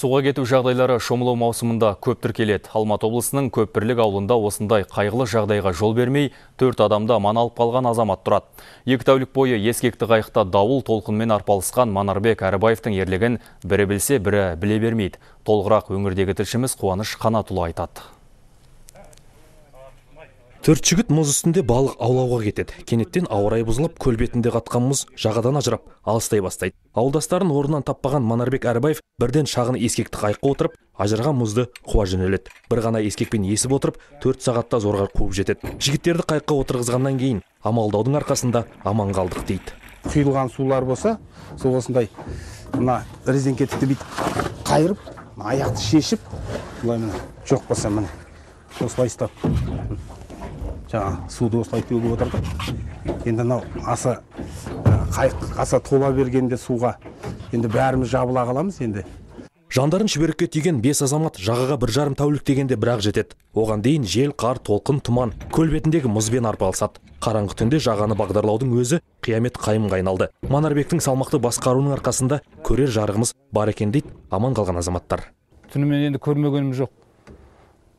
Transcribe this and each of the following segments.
Суға кету жағдайлары шомылу маусымында көп тіркеледі. Алматы облысының Көпбірлік ауылында осындай қайғылы жағдайға жол бермей, төрт адамда аман алып қалған азамат тұрады. Екі тәулік бойы ескекті қайықта дауыл толқынмен арпалысқан Манарбек Әрібаевтың ерлігін бірі білсе, бірі біле бермейді. Толығырақ өңірдегі тілшіміз Қуаныш Қанатұлы айтады. Төрт жігіт мұз үстінде балық аулауға кетеді. Кенеттен ауа райы бұзылып көл бетінде қатқан мұз жағадан ажырап алыстай бастайды. Ауылдастарын орнынан таппаған манарбек әрібаев бірден шағын ескекті қайыққа отырып ажыраған мұзды қуа жөнеледі. Бір ғана ескекпен есіп отырып төрт сағатта зорға қуып жетеді. Жігіттерді қайыққа отырғызғаннан кейін амалдаудың арқасында аман қалдық дейді. Құйылған сулар болса сол осындай мына резеңке бүйтіп қайырып аяқты шешіп былай міне жоқ болса міне осылай ұстап. Жаңағы суды осылай төгіп отырдық. Енді мынау аса қайық аса тола бергенде суға енді бәріміз жабыла қаламыз енді. Жандарын шүберекке түйген бес азамат жағаға бір жарым тәулік дегенде бірақ жетеді. Оған дейін жел қар толқын тұман көл бетіндегі мұзбен арпалысады. Қараңғы түнде жағаны бағдарлаудың өзі қиямет қайымға айналды. Манарбектің салмақты басқаруының арқасында көрер жарығымыз бар екен дейді аман қалған азаматтар. Түнімен енді көрмегенім жоқ.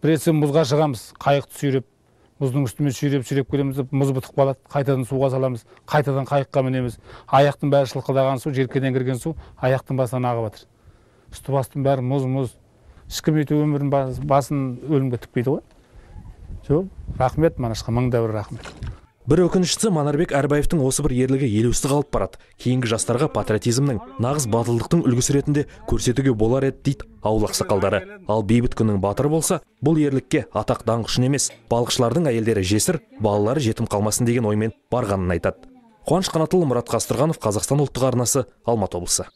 Бір есе мұзға шығамыз қайықты сүйреп. Мұздың үстімен сүйреп сүйреп келеміз мұз бытып қалады. Қайтадан суға саламыз қайтадан қайыққа мінеміз. Аяқтың бәрі шылқылдаған су желкеден кірген су аяқтың басынан ағып жатыр. Үсті бастың бәрі мұз мұз. Ешкім өйтіп өмірін басын өлімге тікпейді ғой. Жоқ рахмет манашқа мың да бір рахмет. Бір өкініштісі манарбек әрбаевтың осы бір ерлігі елеусіз қалып барады. Кейінгі жастарға патриотизмнің нағыз батылдықтың үлгісі ретінде көрсетуге болар еді дейді ауыл ақсақалдары. Ал бейбіт күннің батыры болса бұл ерлікке атақ даңқ үшін емес балықшылардың әйелдері жесір балалары жетім қалмасын деген оймен барғанын айтады. Қуаныш қанатұлы мұрат қазтұрғанов қазақстан ұлттық арнасы алматы облысы.